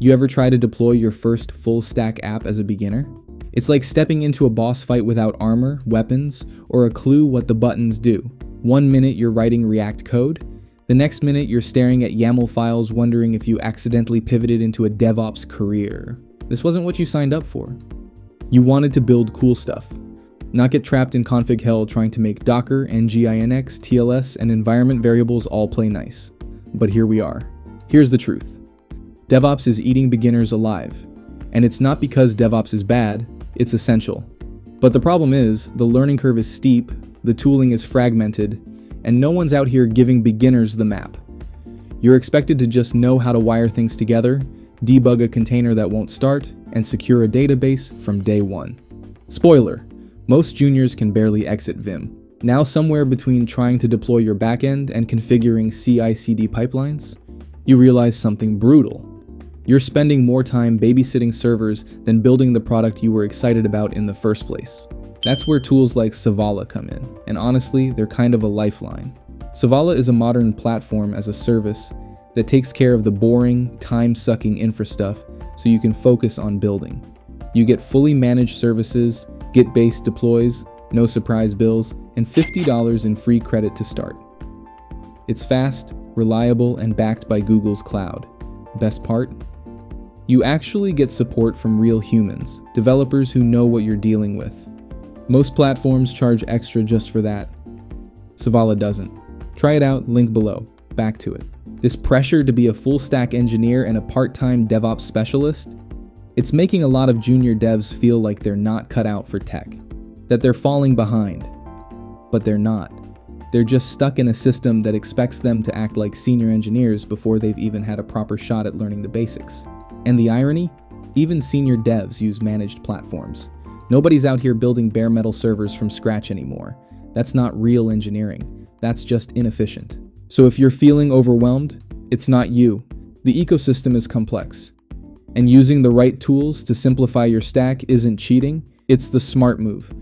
You ever try to deploy your first full stack app as a beginner? It's like stepping into a boss fight without armor, weapons, or a clue what the buttons do. One minute you're writing React code, the next minute you're staring at YAML files wondering if you accidentally pivoted into a DevOps career. This wasn't what you signed up for. You wanted to build cool stuff, not get trapped in config hell trying to make Docker, nginx, TLS, and environment variables all play nice. But here we are. Here's the truth. DevOps is eating beginners alive. And it's not because DevOps is bad, it's essential. But the problem is, the learning curve is steep, the tooling is fragmented, and no one's out here giving beginners the map. You're expected to just know how to wire things together, debug a container that won't start, and secure a database from day one. Spoiler, most juniors can barely exit Vim. Now somewhere between trying to deploy your backend and configuring CI-CD pipelines, you realize something brutal. You're spending more time babysitting servers than building the product you were excited about in the first place. That's where tools like Sevalla come in, and honestly, they're kind of a lifeline. Sevalla is a modern platform as a service that takes care of the boring, time-sucking infra stuff so you can focus on building. You get fully managed services, Git-based deploys, no surprise bills, and $50 in free credit to start. It's fast, reliable, and backed by Google's cloud. Best part? You actually get support from real humans, developers who know what you're dealing with. Most platforms charge extra just for that. Sevalla doesn't. Try it out, link below. Back to it. This pressure to be a full stack engineer and a part time DevOps specialist, it's making a lot of junior devs feel like they're not cut out for tech, that they're falling behind. But they're not. They're just stuck in a system that expects them to act like senior engineers before they've even had a proper shot at learning the basics. And the irony? Even senior devs use managed platforms. Nobody's out here building bare metal servers from scratch anymore. That's not real engineering. That's just inefficient. So if you're feeling overwhelmed, it's not you. The ecosystem is complex. And using the right tools to simplify your stack isn't cheating, it's the smart move.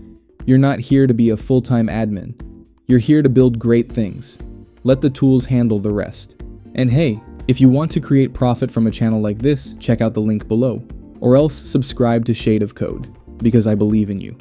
You're not here to be a full-time admin. You're here to build great things. Let the tools handle the rest. And hey, if you want to create profit from a channel like this, check out the link below. Or else subscribe to Shade of Code, because I believe in you.